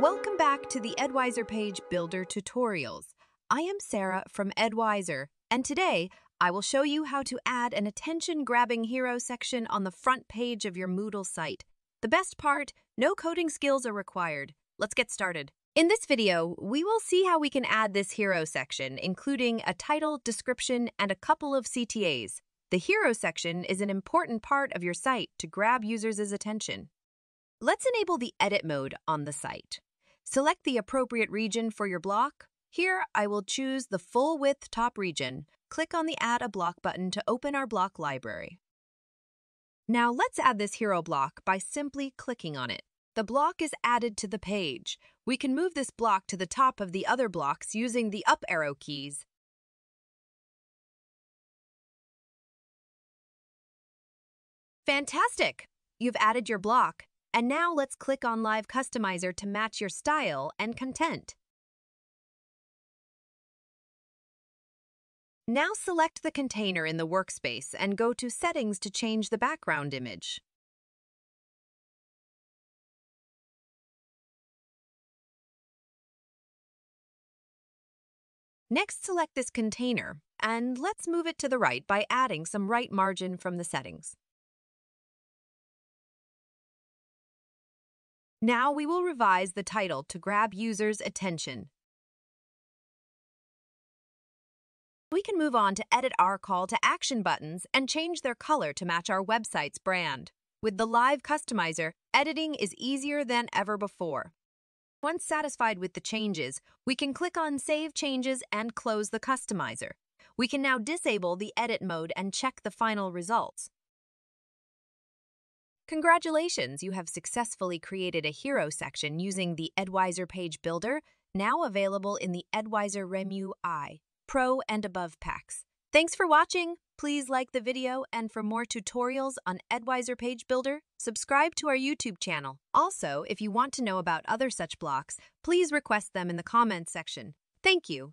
Welcome back to the Edwiser Page Builder tutorials. I am Sarah from Edwiser, and today I will show you how to add an attention-grabbing hero section on the front page of your Moodle site. The best part, no coding skills are required. Let's get started. In this video, we will see how we can add this hero section, including a title, description, and a couple of CTAs. The hero section is an important part of your site to grab users' attention. Let's enable the edit mode on the site. Select the appropriate region for your block. Here, I will choose the full width top region. Click on the Add a Block button to open our block library. Now let's add this hero block by simply clicking on it. The block is added to the page. We can move this block to the top of the other blocks using the up arrow keys. Fantastic! You've added your block. And now let's click on Live Customizer to match your style and content. Now select the container in the workspace and go to Settings to change the background image. Next, select this container, and let's move it to the right by adding some right margin from the settings. Now we will revise the title to grab users' attention. We can move on to edit our call to action buttons and change their color to match our website's brand. With the Live Customizer, editing is easier than ever before. Once satisfied with the changes, we can click on Save Changes and close the customizer. We can now disable the edit mode and check the final results. Congratulations, you have successfully created a hero section using the Edwiser Page Builder, now available in the Edwiser Remu I, Pro and Above packs. Thanks for watching. Please like the video, and for more tutorials on Edwiser Page Builder, subscribe to our YouTube channel. Also, if you want to know about other such blocks, please request them in the comments section. Thank you.